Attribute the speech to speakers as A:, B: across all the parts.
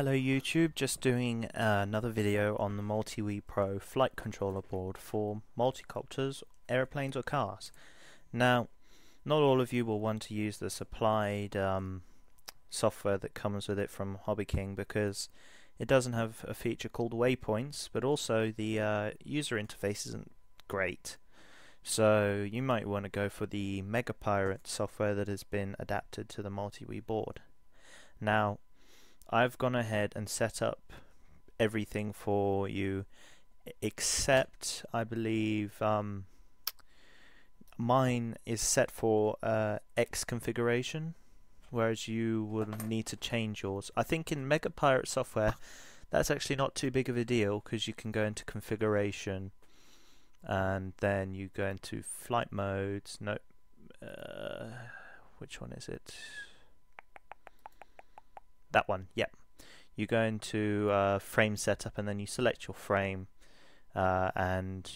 A: Hello YouTube, just doing uh, another video on the MultiWii Pro flight controller board for multicopters, aeroplanes or cars. Now, not all of you will want to use the supplied um, software that comes with it from Hobby King because it doesn't have a feature called waypoints, but also the uh, user interface isn't great. So you might want to go for the MegaPirate software that has been adapted to the MultiWii board. Now, I've gone ahead and set up everything for you except I believe um, mine is set for uh, X configuration whereas you will need to change yours. I think in MegaPirate software that's actually not too big of a deal because you can go into configuration and then you go into flight modes. No, uh, which one is it? That one, yep. You go into uh, frame setup and then you select your frame, uh, and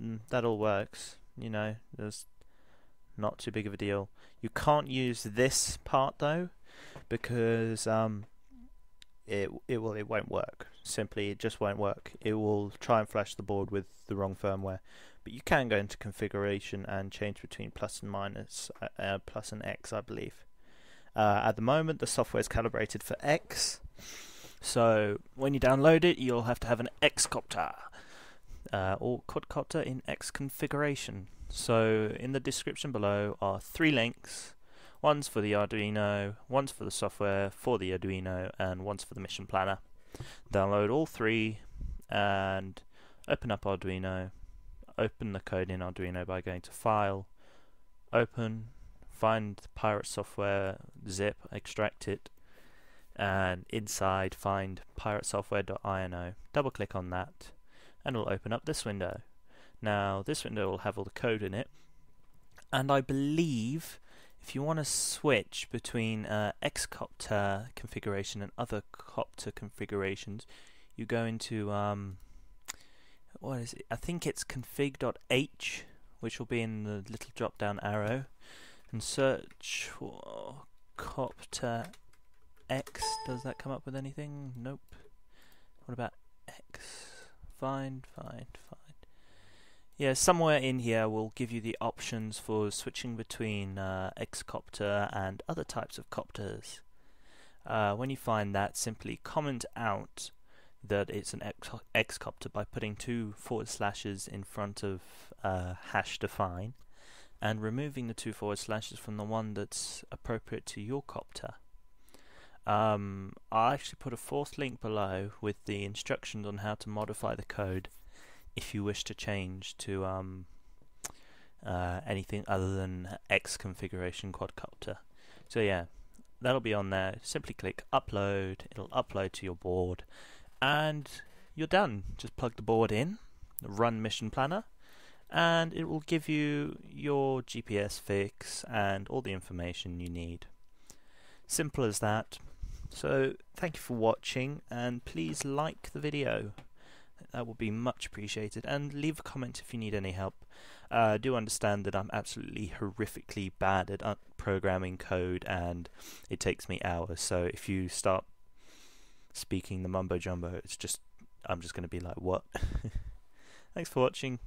A: mm, that all works. You know, there's not too big of a deal. You can't use this part though, because um, it it will it won't work. Simply, it just won't work. It will try and flash the board with the wrong firmware. But you can go into configuration and change between plus and minus, uh, uh plus and X, I believe. Uh, at the moment, the software is calibrated for X, so when you download it, you'll have to have an Xcopter uh, or quadcopter in X configuration. So in the description below are three links. One's for the Arduino, one's for the software for the Arduino, and one's for the mission planner. Download all three and open up Arduino. Open the code in Arduino by going to File, Open, find the pirate software zip, extract it, and inside find pirate piratesoftware.ino. Double click on that, and it'll open up this window. Now, this window will have all the code in it, and I believe if you want to switch between uh, Xcopter configuration and other copter configurations, you go into um, what is it? I think it's config.h, which will be in the little drop down arrow and search for copter X. Does that come up with anything? Nope. What about X? Find, find, find. Yeah, somewhere in here will give you the options for switching between uh, copter and other types of copters. Uh, when you find that, simply comment out that it's an X-copter by putting two forward slashes in front of uh, hash define and removing the two forward slashes from the one that's appropriate to your copter. Um, I actually put a fourth link below with the instructions on how to modify the code if you wish to change to um, uh, anything other than X configuration quadcopter. So yeah, that'll be on there. Simply click upload, it'll upload to your board, and you're done. Just plug the board in, run Mission Planner, and it will give you your GPS fix and all the information you need. Simple as that. So thank you for watching and please like the video. That would be much appreciated and leave a comment if you need any help. Uh, do understand that I'm absolutely horrifically bad at uh, programming code and it takes me hours. So if you start speaking the mumbo jumbo, it's just I'm just going to be like, what? Thanks for watching.